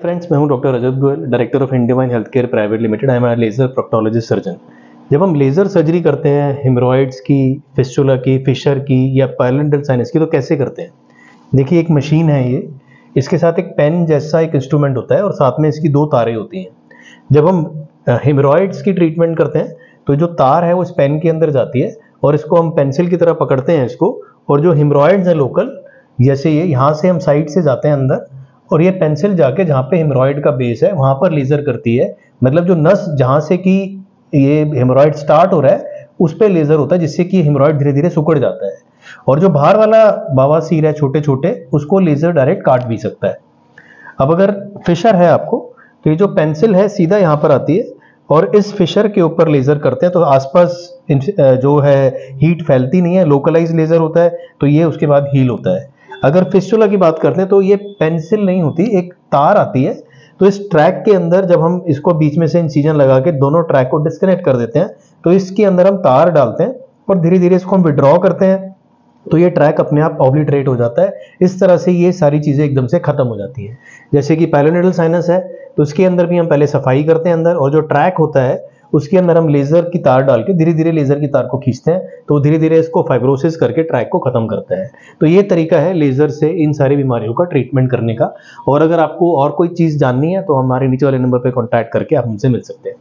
Friends मैं हूँ doctor Rajat Goyal director of Indivine health care private limited I am laser proctologist surgeon जब हम laser surgery करते हैं हिमरॉइड्स की फिस्टुला की फिशर की, या पायलेंडल साइनस की तो कैसे करते हैं? देखिए, एक मशीन है ये। इसके साथ एक पेन जैसा एक इंस्ट्रूमेंट होता है और साथ में इसकी दो तारें होती हैं। जब हम हिमरॉइड्स की ट्रीटमेंट करते हैं तो जो तार है वो इस पेन के अंदर जाती है और इसको हम पेंसिल की तरह पकड़ते हैं इसको और जो हिमरॉइड्स हैं लोकल जैसे ये, यहाँ से हम साइड से जाते हैं अंदर और ये पेंसिल जाके जहाँ पे हेमरॉइड का बेस है, वहाँ पर लेज़र करती है। मतलब जो नस जहाँ से कि ये हेमरॉइड स्टार्ट हो रहा है, उस पर लेज़र होता है, जिससे कि हेमरॉइड धीरे धीरे सुकड़ जाता है। और जो बाहर वाला बावासीर है छोटे छोटे उसको लेज़र डायरेक्ट काट भी सकता है। अब अगर फिशर है आपको तो ये जो पेंसिल है, सीधा यहाँ पर आती है और इस फिशर के ऊपर लेज़र करते हैं तो आसपास जो है हीट फैलती नहीं है लोकलाइज लेज़र होता है तो ये उसके बाद हील होता है। अगर फिस्टुला की बात करते हैं तो ये पेंसिल नहीं होती, एक तार आती है। तो इस ट्रैक के अंदर जब हम इसको बीच में से इंसीजन लगा के दोनों ट्रैक को डिस्कनेक्ट कर देते हैं तो इसके अंदर हम तार डालते हैं और धीरे धीरे इसको हम विड्रॉ करते हैं। तो ये ट्रैक अपने आप ऑब्लिटरेट हो जाता है। इस तरह से ये सारी चीज़ें एकदम से खत्म हो जाती है। जैसे कि पैलोनेडल साइनस है तो उसके अंदर भी हम पहले सफ़ाई करते हैं अंदर, और जो ट्रैक होता है, उसके अंदर हम लेजर की तार डाल के धीरे धीरे लेजर की तार को खींचते हैं तो धीरे धीरे इसको फाइब्रोसिस करके ट्रैक को खत्म करता है। तो ये तरीका है लेजर से इन सारी बीमारियों का ट्रीटमेंट करने का। और अगर आपको और कोई चीज़ जाननी है तो हमारे नीचे वाले नंबर पर कॉन्टैक्ट करके आप हमसे मिल सकते हैं।